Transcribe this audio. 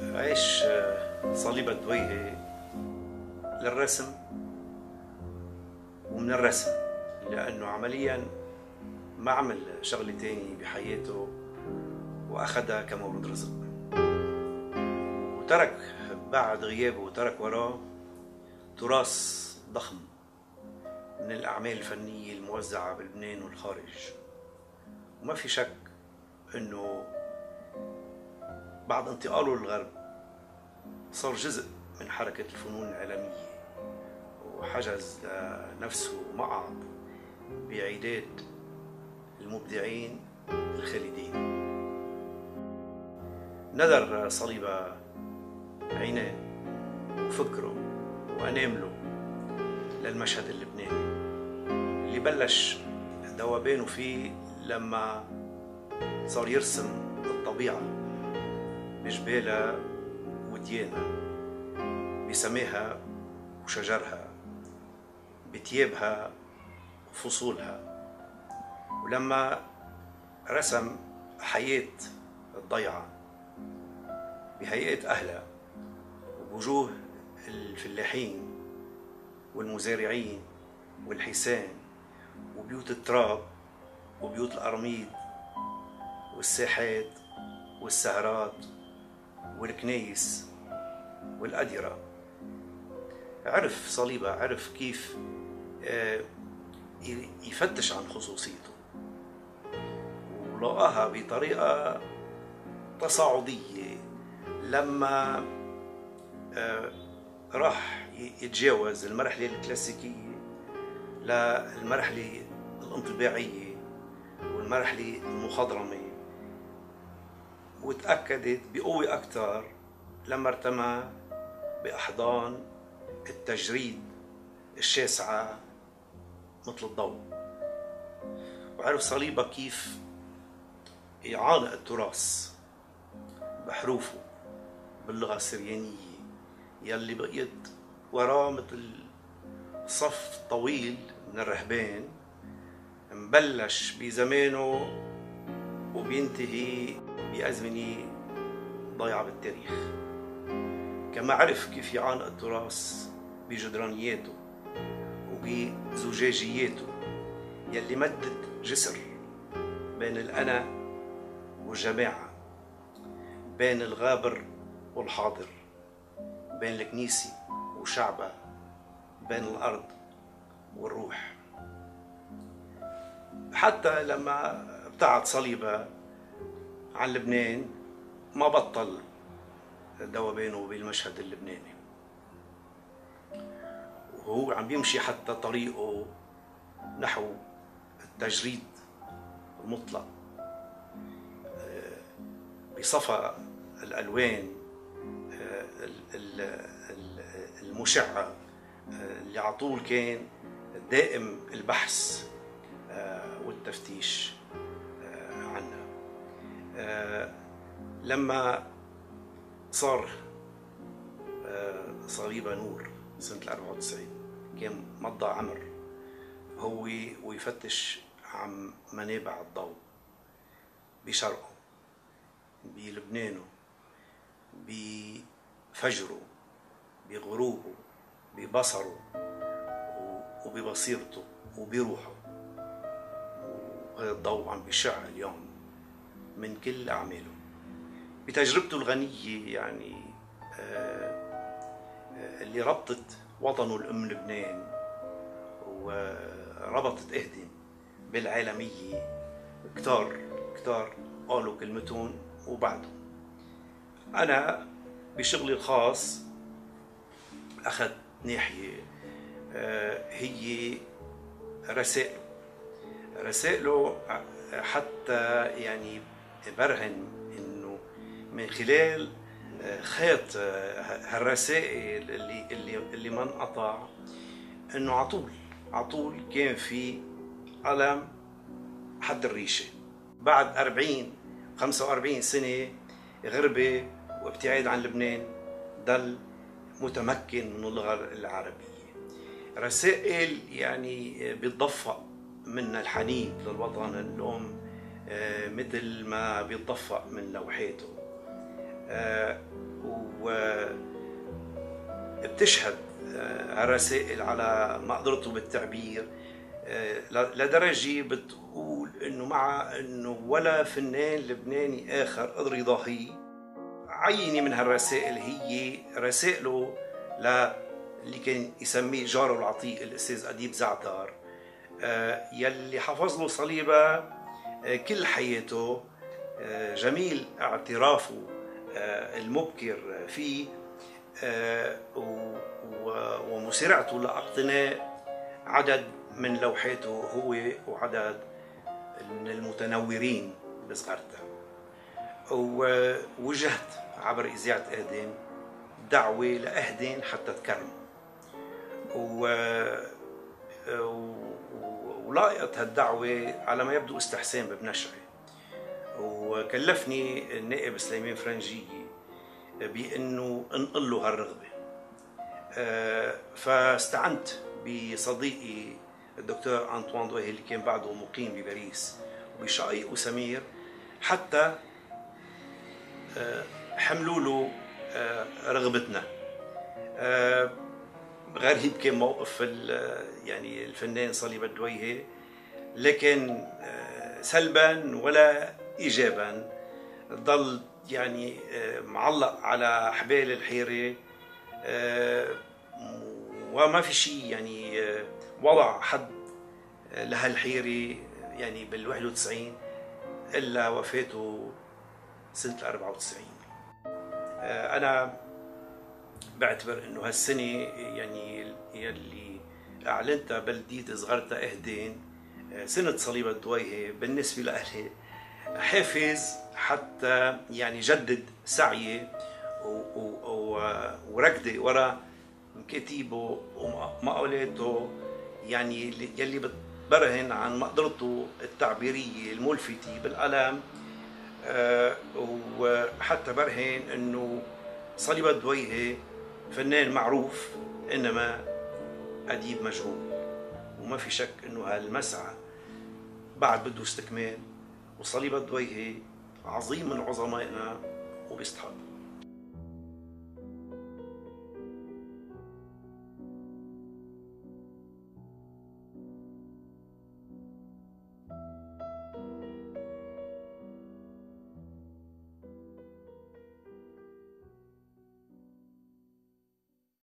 عيش صليب الدويهي للرسم ومن الرسم لأنه عمليا ما عمل شغلة تاني بحياته وأخذها كمورد رزق وترك بعد غيابه ترك وراه تراث ضخم. من الأعمال الفنية الموزعة بلبنان والخارج. وما في شك أنه بعد انتقاله للغرب صار جزء من حركة الفنون العالمية وحجز لنفسه مقعد بعيدات المبدعين الخالدين. ندر صليبة عيناه وفكره وأنامله للمشهد اللبناني. اللي بلش ذوبانه فيه لما صار يرسم الطبيعة بجبالها وديانها بسماها وشجرها بتيابها وفصولها. ولما رسم حياة الضيعة بهيئة أهلها وبوجوه الفلاحين والمزارعين والحسان وبيوت التراب وبيوت الأرميد والساحات والسهرات والكنايس والأديرة. عرف صليبة عرف كيف يفتش عن خصوصيته. ولقاها بطريقة تصاعدية. لما راح يتجاوز المرحلة الكلاسيكية للمرحلة الانطباعية والمرحلة المخضرمة. وتأكدت بقوة أكثر لما ارتمى بأحضان التجريد الشاسعة مثل الضوء. وعرف صليبة كيف يعانق التراث بحروفه باللغة السريانية. يلي بقيت وراه مثل صف طويل من الرهبان مبلش بزمانه وبينتهي بأزمنة ضايعة بالتاريخ. كما عرف كيف يعانق التراث بجدرانياته وبزجاجياته يلي مدت جسر بين الأنا والجماعة بين الغابر والحاضر بين الكنيسة وشعبها بين الأرض. والروح. حتى لما ابتعد صليبة عن لبنان ما بطل ذوبانه بالمشهد اللبناني. وهو عم يمشي حتى طريقه نحو التجريد المطلق. بصفى الألوان المشعة اللي على طول كان دائم البحث والتفتيش عنها. لما صار صليبة نور سنة 94 كان مضى عمر هو ويفتش عن منابع الضوء بشرقه بلبنانه بفجره بغروبه ببصره. وببصيرته وبروحه. وهذا الضوء عم بيشع اليوم من كل أعماله. بتجربته الغنية يعني اللي ربطت وطنه الأم لبنان وربطت إهدن بالعالمية. كتار كتار قالوا كلمتهم وبعدهم. أنا بشغلي الخاص أخذت ناحية هي رسائله. رسائله حتى يعني برهن إنه من خلال خيط هالرسائل اللي اللي اللي ما انقطع إنه على طول على طول كان في ألم حد الريشة. بعد 40 45 سنة غربة وابتعاد عن لبنان ضل متمكن من اللغة العربية. رسائل يعني بتضفق منا الحنين للوطن الأم آه، مثل ما بيتضفق من لوحاته. وبتشهد هالرسائل على مقدرته بالتعبير. لدرجة بتقول إنه مع إنه ولا فنان لبناني آخر قدر يضاهيه. عينة من هالرسائل هي رسائله اللي كان يسميه جاره العطيق الأستاذ أديب زعتر. آه، يلي حفظ له صليبة آه، كل حياته آه، جميل اعترافه المبكر فيه ومسرعته لأقتناء عدد من لوحاته هو وعدد من المتنورين بصغرته ووجهت عبر إذاعة آدم دعوة لأهدين حتى تكرموا ولاقت هالدعوة على ما يبدو استحسان ببنشرة. وكلفني النائب سليمان فرنجية بأنه انقل له هالرغبة. آه، فاستعنت بصديقي الدكتور أنطوان دويه اللي كان بعده مقيم بباريس وبشقيقه سمير حتى آه، حملوا له آه، رغبتنا. غريب كان موقف يعني الفنان صليب الدويهي لكن آه، سلبا ولا ايجابا. ضل يعني آه، معلق على حبال الحيرة آه، وما في شيء يعني وضع حد لهالحيرة يعني بال 91 إلا وفاته سنة 94 أنا بعتبر إنه هالسنة يعني يلي أعلنتها بلدية صغرتها إهدين سنة صليب الدويهه بالنسبة لأهلي. حافز حتى يعني جدد سعيي وركضي ورا كتيبه ومقالاته يعني يلي بتبرهن عن مقدرته التعبيرية الملفتة بالقلم. أه وحتى برهن إنه صليب الدويهه فنان معروف إنما أديب مجهول وما في شك إنه هالمسعى بعد بده استكمال وصليب الدويهي عظيم من عظمائنا وبيستحق